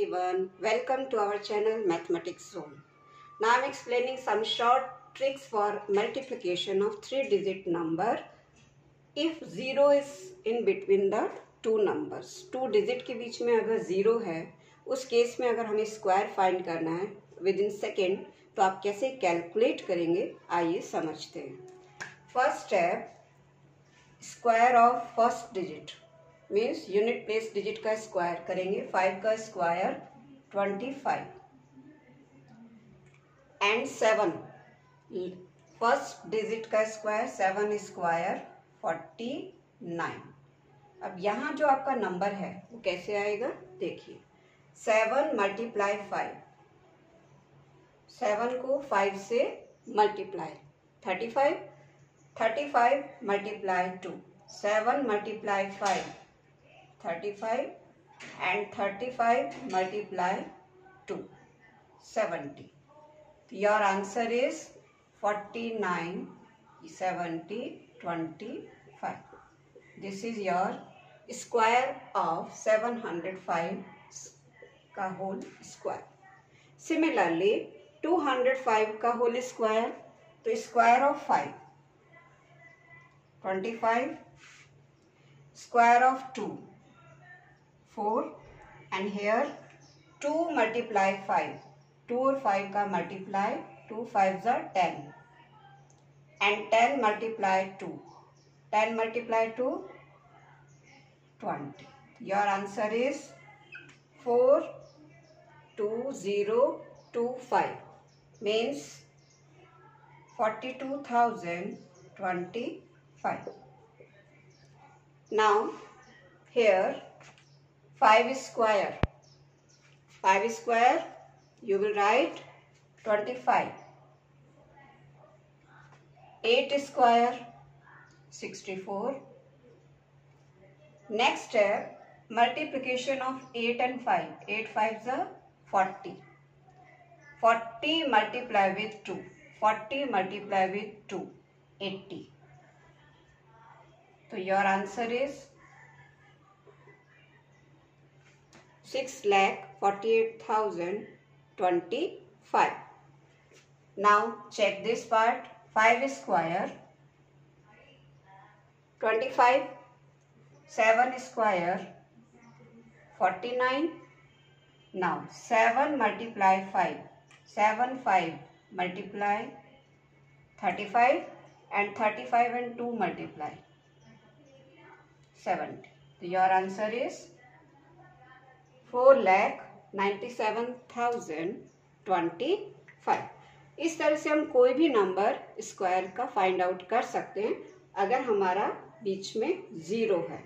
everyone welcome to our channel mathematics zone now i'm explaining some short tricks for multiplication of three digit number if zero is in between the two numbers two digit बीच में अगर zero है उस case में अगर हमें square find करना है with in second तो आप कैसे कैलकुलेट करेंगे आइए समझते हैं first step square of first digit means unit place digit का स्क्वायर करेंगे फाइव का square twenty five and seven first digit का square seven square forty nine अब यहाँ जो आपका नंबर है, वो कैसे आएगा? देखिए सेवन मल्टीप्लाई फाइव सेवन को फाइव से multiply thirty five thirty five multiply two seven multiply five 35 and 35 multiply 2 70 your answer is 49 70 25 this is your square of 705 का होल स्क्वायर सिमिलरली 205 का होल स्क्वायर तो square of five twenty five square of two 4 and here 2 multiply 5 2 और 5 का multiply 2 5 are 10 and 10 multiply 2 10 multiply 2 20 your answer is 4 2 0 2 5 means 42,025 now here 5 square 5 square you will write 25 8 square 64 next step multiplication of 8 and 5 8 5 are 40 40 multiply with 2 40 multiply with 2 80 so your answer is six lakh forty eight thousand twenty five. Now check this part. 5 square. 25 7 square. 49 now 7 multiply 5 7 5 multiply 35 and 35 and 2 multiply 70 so your answer is four lakh ninety seven thousand twenty five. इस तरह से हम कोई भी number square का find out कर सकते हैं, अगर हमारा बीच में ज़ीरो है।